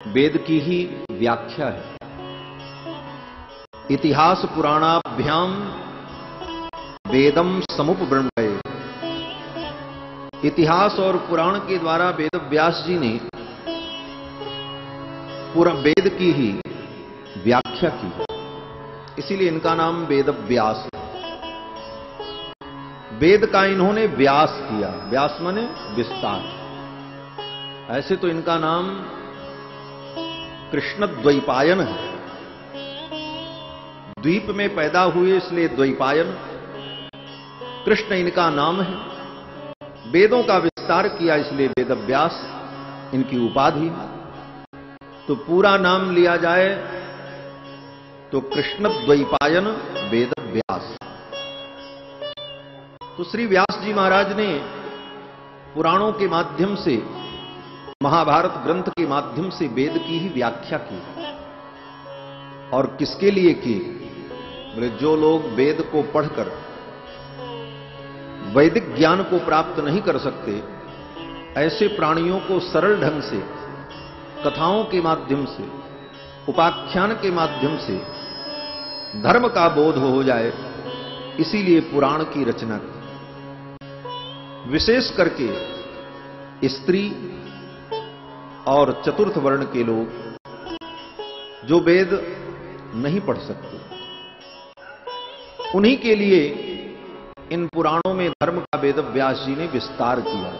वेद की ही व्याख्या है। इतिहास पुराणाभ्याम वेदम समुप ब्रह्मय इतिहास और पुराण के द्वारा वेद व्यास जी ने पूरा वेद की ही व्याख्या की है। इसीलिए इनका नाम वेद व्यास वेद का इन्होंने व्यास किया। व्यास माने विस्तार। ऐसे तो इनका नाम कृष्ण द्वैपायन है द्वीप में पैदा हुए इसलिए द्वैपायन। कृष्ण इनका नाम है। वेदों का विस्तार किया इसलिए वेद व्यास इनकी उपाधि। तो पूरा नाम लिया जाए तो कृष्ण द्वैपायन वेद व्यास तो श्री व्यास जी महाराज ने पुराणों के माध्यम से महाभारत ग्रंथ के माध्यम से वेद की ही व्याख्या की। और किसके लिए की? बोले, जो लोग वेद को पढ़कर, वैदिक ज्ञान को प्राप्त नहीं कर सकते, ऐसे प्राणियों को सरल ढंग से, कथाओं के माध्यम से, उपाख्यान के माध्यम से, धर्म का बोध हो जाए, इसीलिए पुराण की रचना की। विशेष करके स्त्री और चतुर्थ वर्ण के लोग जो वेद नहीं पढ़ सकते। उन्हीं के लिए इन पुराणों में धर्म का वेद व्यास जी ने विस्तार किया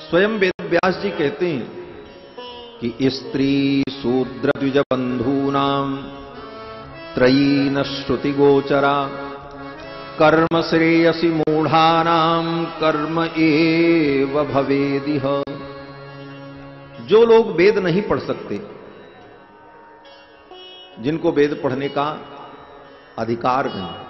स्वयं वेद व्यास जी कहते हैं कि स्त्री शूद्र द्विज बंधूनाम त्रयी न श्रुति गोचरा कर्म श्रेयसी मूढ़ानाम कर्म एव भवेदिह। जो लोग वेद नहीं पढ़ सकते, जिनको वेद पढ़ने का अधिकार नहीं।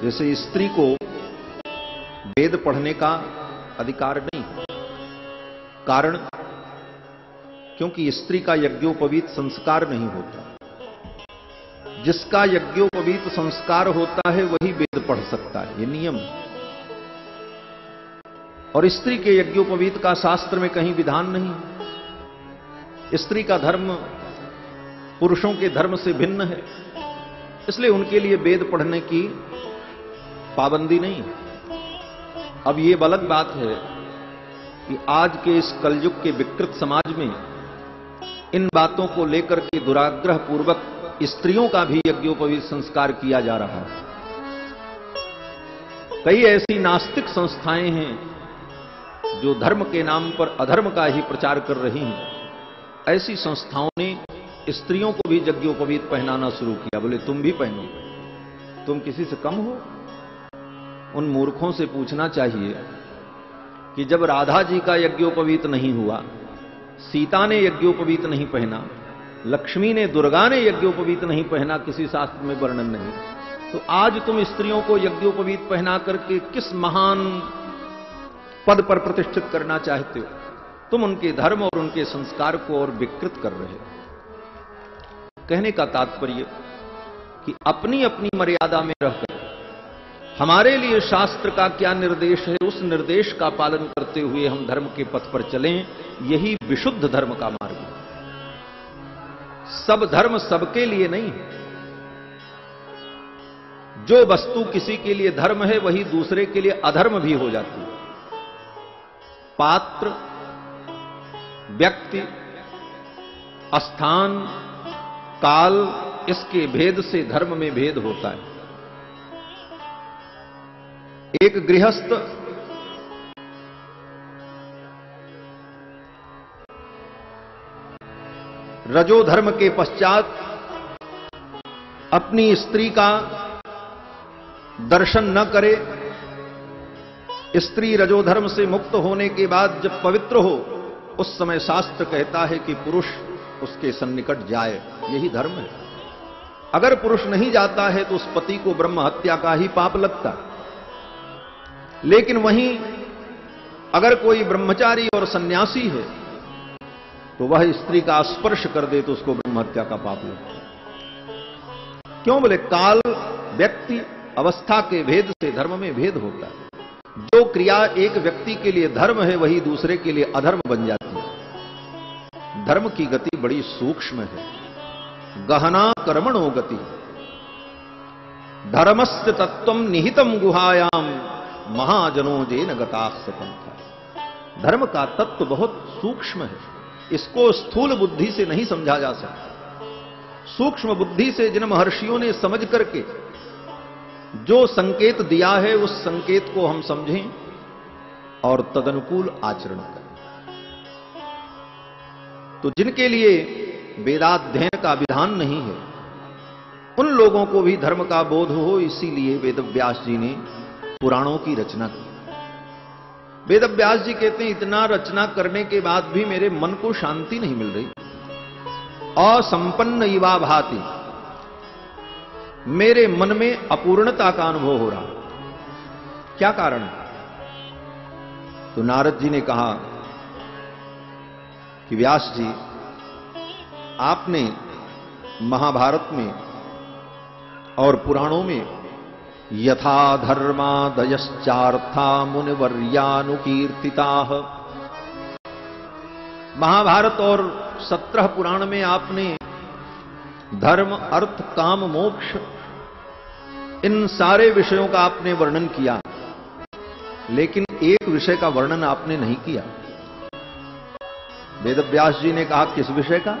जैसे स्त्री को वेद पढ़ने का अधिकार नहीं। कारण, क्योंकि स्त्री का यज्ञोपवीत संस्कार नहीं होता। जिसका यज्ञोपवीत संस्कार होता है, वही वेद पढ़ सकता है। ये नियम। है और स्त्री के यज्ञोपवीत का शास्त्र में कहीं विधान नहीं। स्त्री का धर्म पुरुषों के धर्म से भिन्न है, इसलिए उनके लिए वेद पढ़ने की पाबंदी नहीं। अब ये अलग बात है कि आज के इस कलयुग के विकृत समाज में इन बातों को लेकर के दुराग्रह पूर्वक स्त्रियों का भी यज्ञोपवीत संस्कार किया जा रहा है। कई ऐसी नास्तिक संस्थाएँ हैं जो धर्म के नाम पर अधर्म का ही प्रचार कर रही हैं। ऐसी संस्थाओं ने स्त्रियों को भी यज्ञोपवीत पहनाना शुरू किया। बोले, तुम भी पहनो। तुम किसी से कम हो। उन मूर्खों से पूछना चाहिए कि जब राधा जी का यज्ञोपवीत नहीं हुआ, सीता ने यज्ञोपवीत नहीं पहना, लक्ष्मी ने, दुर्गा ने यज्ञोपवीत नहीं पहना, किसी शास्त्र में वर्णन नहीं तो आज तुम स्त्रियों को यज्ञोपवीत पहना करके किस महान पद पर प्रतिष्ठित करना चाहते हो, तुम उनके धर्म और उनके संस्कार को और विकृत कर रहे हो। कहने का तात्पर्य कि अपनी अपनी मर्यादा में रहकर हमारे लिए शास्त्र का क्या निर्देश है, उस निर्देश का पालन करते हुए हम धर्म के पथ पर चलें, यही विशुद्ध धर्म का मार्ग है। सब धर्म सबके लिए नहीं है। जो वस्तु किसी के लिए धर्म है, वही दूसरे के लिए अधर्म भी हो जाती है। पात्र, व्यक्ति, स्थान, काल, इसके भेद से धर्म में भेद होता है। एक गृहस्थ रजो धर्म के पश्चात अपनी स्त्री का दर्शन न करे स्त्री रजोधर्म से मुक्त होने के बाद जब पवित्र हो, उस समय शास्त्र कहता है कि पुरुष उसके सन्निकट जाए। यही धर्म है। अगर पुरुष नहीं जाता है तो उस पति को ब्रह्म हत्या का ही पाप लगता। लेकिन वहीं अगर कोई ब्रह्मचारी और सन्यासी है तो वह स्त्री का स्पर्श कर दे तो उसको ब्रह्म हत्या का पाप लगता। क्यों बोले? काल व्यक्ति अवस्था के भेद से धर्म में भेद होता है। जो क्रिया एक व्यक्ति के लिए धर्म है, वही दूसरे के लिए अधर्म बन जाती है। धर्म की गति बड़ी सूक्ष्म है। गहना कर्मणो गति। धर्मस्य तत्व निहितम गुहायाम महाजनों जे पंथ। धर्म का तत्व बहुत सूक्ष्म है। इसको स्थूल बुद्धि से नहीं समझा जा सकता। सूक्ष्म बुद्धि से जिन महर्षियों ने समझ करके जो संकेत दिया है, उस संकेत को हम समझें और तदनुकूल आचरण करें। तो जिनके लिए वेदाध्ययन का विधान नहीं है, उन लोगों को भी धर्म का बोध हो, इसीलिए वेद व्यास जी ने पुराणों की रचना की। वेद व्यास जी कहते हैं, इतना रचना करने के बाद भी मेरे मन को शांति नहीं मिल रही। असंपन्न युवा भाती। मेरे मन में अपूर्णता का अनुभव हो रहा। क्या कारण? तो नारद जी ने कहा कि व्यास जी, आपने महाभारत में और पुराणों में यथा धर्मादयश्चार्था मुनिवर्यानुकीर्तिता। महाभारत और सत्रह पुराण में आपने धर्म, अर्थ, काम, मोक्ष इन सारे विषयों का आपने वर्णन किया, लेकिन एक विषय का वर्णन आपने नहीं किया। वेदव्यास जी ने कहा, किस विषय का?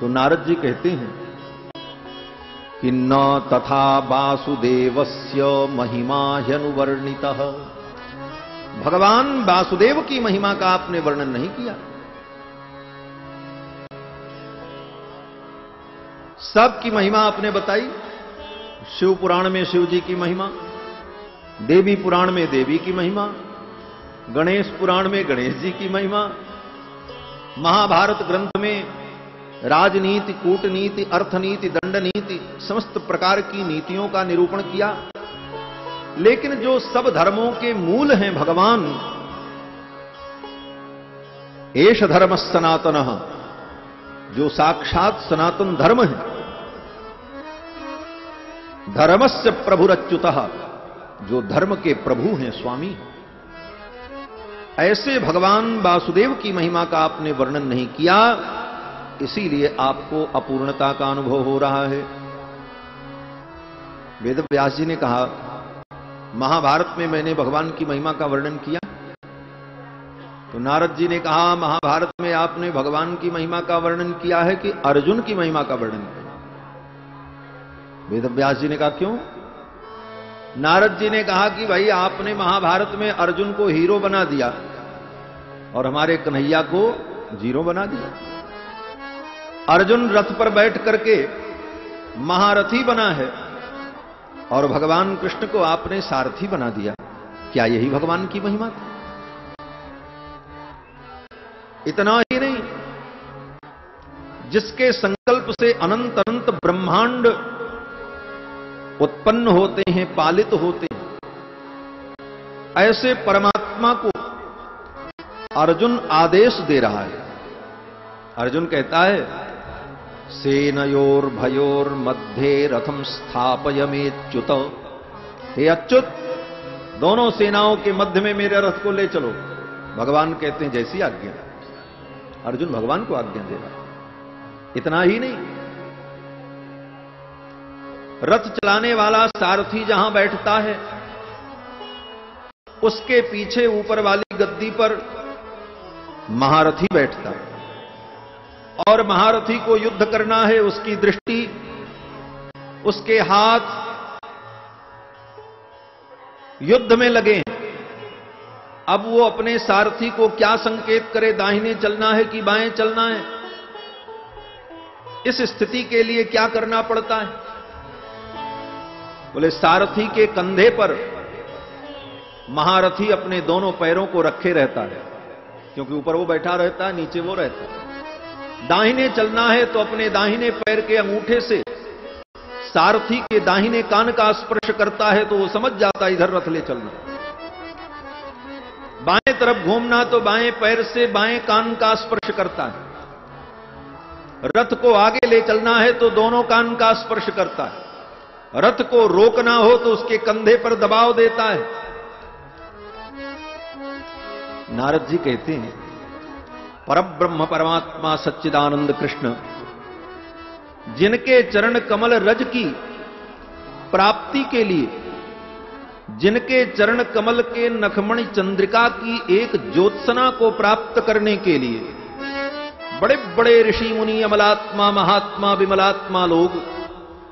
तो नारद जी कहते हैं कि न तथा वासुदेवस्य महिमा ह्यनुवर्णित। भगवान वासुदेव की महिमा का आपने वर्णन नहीं किया। सबकी महिमा आपने बताई। शिव पुराण में शिव जी की महिमा, देवी पुराण में देवी की महिमा, गणेश पुराण में गणेश जी की महिमा, महाभारत ग्रंथ में राजनीति, कूटनीति, अर्थनीति दंड नीति समस्त प्रकार की नीतियों का निरूपण किया। लेकिन जो सब धर्मों के मूल हैं भगवान एश धर्म सनातन, जो साक्षात सनातन धर्म है धर्मस्य प्रभुरच्युत। जो धर्म के प्रभु हैं स्वामी। ऐसे भगवान वासुदेव की महिमा का आपने वर्णन नहीं किया, इसीलिए आपको अपूर्णता का अनुभव हो रहा है। वेद व्यास जी ने कहा, महाभारत में मैंने भगवान की महिमा का वर्णन किया। तो नारद जी ने कहा, महाभारत में आपने भगवान की महिमा का वर्णन किया है कि अर्जुन की महिमा का वर्णन किया? वेद व्यास जी ने कहा, क्यों? नारद जी ने कहा कि भाई, आपने महाभारत में अर्जुन को हीरो बना दिया और हमारे कन्हैया को ज़ीरो बना दिया। अर्जुन रथ पर बैठ करके महारथी बना है और भगवान कृष्ण को आपने सारथी बना दिया। क्या यही भगवान की महिमा थी? इतना ही नहीं, जिसके संकल्प से अनंत अनंत ब्रह्मांड उत्पन्न होते हैं, पालित होते हैं। ऐसे परमात्मा को अर्जुन आदेश दे रहा है। अर्जुन कहता है, सेनयोर भयोर मध्य रथम स्थापय में च्युत हे अच्युत, दोनों सेनाओं के मध्य में मेरे रथ को ले चलो। भगवान कहते हैं, जैसी आज्ञा अर्जुन भगवान को आज्ञा दे रहा इतना ही नहीं रथ चलाने वाला सारथी जहाँ बैठता है, उसके पीछे ऊपर वाली गद्दी पर महारथी बैठता है। और महारथी को युद्ध करना है, उसकी दृष्टि, उसके हाथ युद्ध में लगे अब वो अपने सारथी को क्या संकेत करे, दाहिने चलना है कि बाएँ चलना है? इस स्थिति के लिए क्या करना पड़ता है? बोले, सारथी के कंधे पर महारथी अपने दोनों पैरों को रखे रहता है, क्योंकि ऊपर वो बैठा रहता है, नीचे वो रहता है। दाहिने चलना है तो अपने दाहिने पैर के अंगूठे से सारथी के दाहिने कान का स्पर्श करता है तो वो समझ जाता है, इधर रथ ले चलना। बाएँ तरफ़ घूमना तो बाएँ पैर से बाएँ कान का स्पर्श करता है। रथ को आगे ले चलना है तो दोनों कान का स्पर्श करता है। रथ को रोकना हो तो उसके कंधे पर दबाव देता है। नारद जी कहते हैं, परब्रह्म परमात्मा सच्चिदानंद कृष्ण, जिनके चरण कमल रज की प्राप्ति के लिए, जिनके चरण कमल के नखमणि चंद्रिका की एक ज्योत्सना को प्राप्त करने के लिए बड़े बड़े ऋषि मुनि, अमलात्मा, महात्मा, विमलात्मा लोग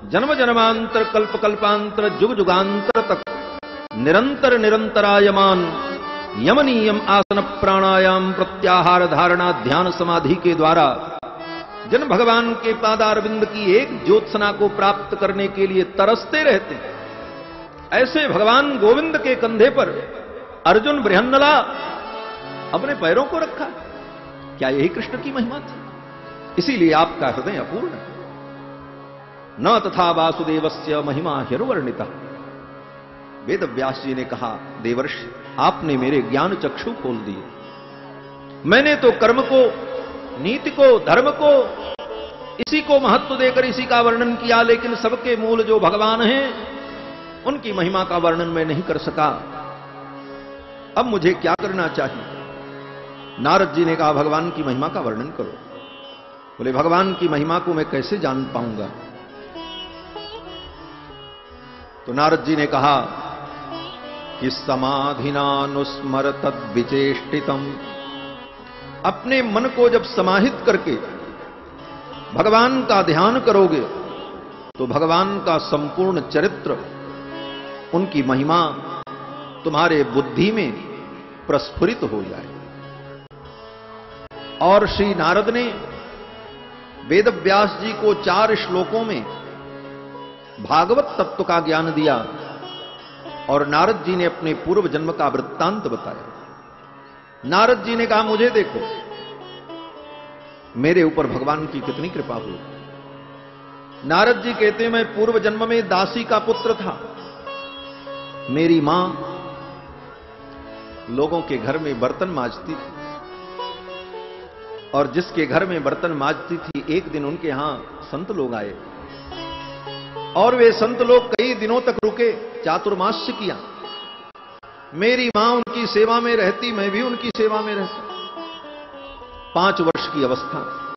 जन्म जन्मांतर कल्प कल्पांतर जुग जुगांतर तक। निरंतर निरंतरायमान यम नियम आसन प्राणायाम प्रत्याहार धारणा ध्यान समाधि के द्वारा, जन भगवान के पादारविंद की एक ज्योत्सना को प्राप्त करने के लिए तरसते रहते हैं, ऐसे भगवान गोविंद के कंधे पर अर्जुन बृहन्नला अपने पैरों को रखा। क्या यही कृष्ण की महिमा थी? इसीलिए आपका हृदय अपूर्ण न तथा वासुदेव से महिमा हिरुवर्णिता वेद व्यास जी ने कहा, देवर्ष, आपने मेरे ज्ञान चक्षु खोल दिए। मैंने तो कर्म को, नीति को, धर्म को, इसी को महत्व देकर इसी का वर्णन किया, लेकिन सबके मूल जो भगवान हैं, उनकी महिमा का वर्णन मैं नहीं कर सका। अब मुझे क्या करना चाहिए? नारद जी ने कहा, भगवान की महिमा का वर्णन करो। बोले, भगवान की महिमा को मैं कैसे जान पाऊँगा? तो नारद जी ने कहा कि समाधिनानुस्मर तद विचेष्टितम। अपने मन को जब समाहित करके भगवान का ध्यान करोगे तो भगवान का संपूर्ण चरित्र, उनकी महिमा तुम्हारे बुद्धि में प्रस्फुरित हो जाए। और श्री नारद ने वेद व्यास जी को चार श्लोकों में भागवत तत्व का ज्ञान दिया और नारद जी ने अपने पूर्व जन्म का वृत्तांत बताया। नारद जी ने कहा, मुझे देखो, मेरे ऊपर भगवान की कितनी कृपा हुई। नारद जी कहते, मैं पूर्व जन्म में दासी का पुत्र था। मेरी माँ लोगों के घर में बर्तन माजती थी और जिसके घर में बर्तन माजती थी, एक दिन उनके यहाँ संत लोग आए। और वे संत लोग कई दिनों तक रुके, चातुर्मास्य किया। मेरी माँ उनकी सेवा में रहती, मैं भी उनकी सेवा में रहता। पाँच वर्ष की अवस्था।